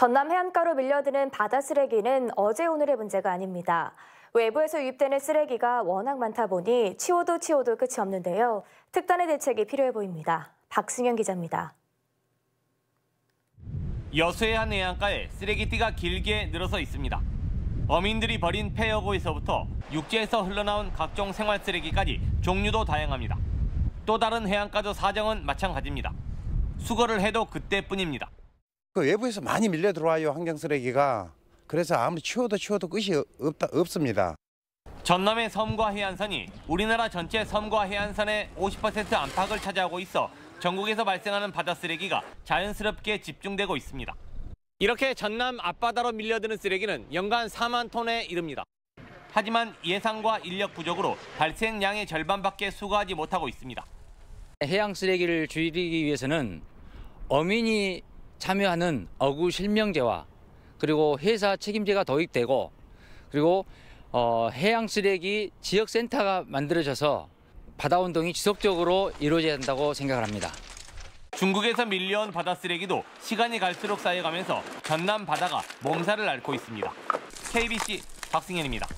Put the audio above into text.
전남 해안가로 밀려드는 바다 쓰레기는 어제 오늘의 문제가 아닙니다. 외부에서 유입되는 쓰레기가 워낙 많다 보니 치워도 치워도 끝이 없는데요. 특단의 대책이 필요해 보입니다. 박승현 기자입니다. 여수의 한 해안가에 쓰레기띠가 길게 늘어서 있습니다. 어민들이 버린 폐여고에서부터 육지에서 흘러나온 각종 생활 쓰레기까지 종류도 다양합니다. 또 다른 해안가도 사정은 마찬가지입니다. 수거를 해도 그때뿐입니다. 그 외부에서 많이 밀려 들어와요 환경 쓰레기가 그래서 아무리 치워도 치워도 끝이 없다, 없습니다. 전남의 섬과 해안선이 우리나라 전체 섬과 해안선의 50% 안팎을 차지하고 있어 전국에서 발생하는 바다 쓰레기가 자연스럽게 집중되고 있습니다. 이렇게 전남 앞바다로 밀려드는 쓰레기는 연간 4만 톤에 이릅니다. 하지만 예상과 인력 부족으로 발생량의 절반밖에 수거하지 못하고 있습니다. 해양 쓰레기를 줄이기 위해서는 어민이 참여하는 어구 실명제와 그리고 회사 책임제가 도입되고 그리고 어, 해양 쓰레기 지역 센터가 만들어져서 바다 운동이 지속적으로 이루어져야 한다고 생각을 합니다. 중국에서 밀려온 바다 쓰레기도 시간이 갈수록 쌓여가면서 전남 바다가 몸살을 앓고 있습니다. KBC 박승현입니다.